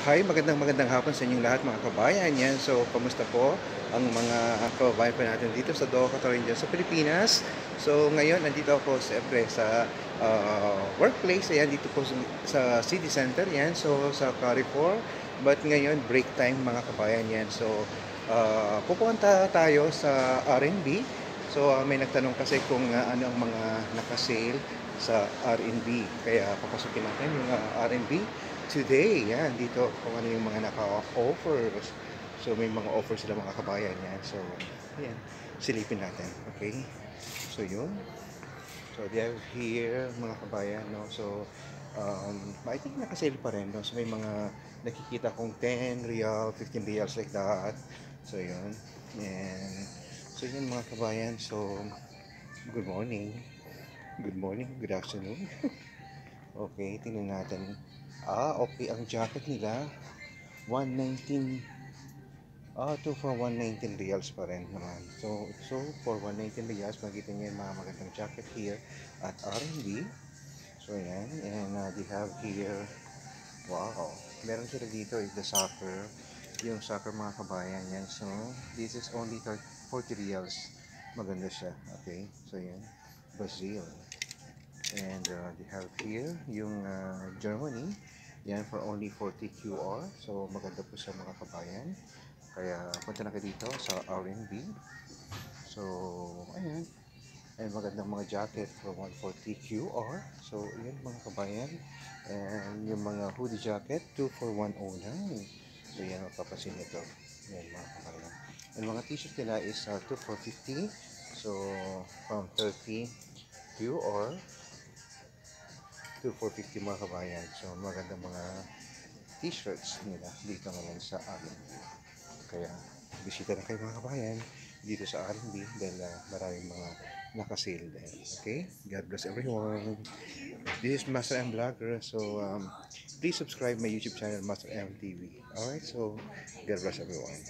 Hi, magandang magandang hapon sa inyong lahat mga kabayan. Yan, so kamusta po ang mga kababayan po natin dito sa Doha, Catarina, sa Pilipinas. So ngayon, nandito ako siyempre sa uh, workplace. Ayan, dito po sa, sa city center. Yan, so sa Carrefour. But ngayon, break time mga kabayan. Yan, so uh, pupunta tayo sa R&B. So uh, may nagtanong kasi kung uh, ano ang mga nakasale sa R&B. Kaya papasukin natin yung uh, R&B today. Yan, dito kung ano yung mga naka-offers. So may mga offers sila mga kabayan yan. So, yan, silipin natin. Okay? So yun. So they have here mga kabayan, no? So, um, I think nakasale pa rin, no? So may mga nakikita kong 10 real, 15 reals like that. So yun. And, so yun mga kabayan. So, good morning. Good morning, good afternoon. okay, tingnan natin. Ah, okay. Ang jacket nila, 119. Ah, to for 119 reals pa rin naman. So, so for 119 reals, makikita niyo yung mga magandang jacket here at R&B. So, yan. And uh, they have here, wow. Meron sila dito is the soccer. Yung soccer mga kabayan yan. So, this is only 30 40 reals. Maganda siya. Okay. So, yan. Brazil. And uh, they have here yung uh, Germany. Yan for only 40 QR. So maganda po sa mga kabayan. Kaya punta na kayo dito sa R&B. So ayan. And magandang mga jacket for 140 QR. So yan mga kabayan. And yung mga hoodie jacket 2 for 109. So yan mapapasin nito. Yan mga kabayan. And mga t-shirt nila is uh, 2 for 50. So from 30 QR 2450 mga kabayan. So, maganda mga t-shirts nila dito ngayon sa amin. Kaya, bisita na kayo mga kabayan dito sa R&B dahil uh, maraming mga nakasale din. Okay? God bless everyone. This is Master M Vlogger. So, um, please subscribe my YouTube channel, Master M TV. Alright? So, God bless everyone.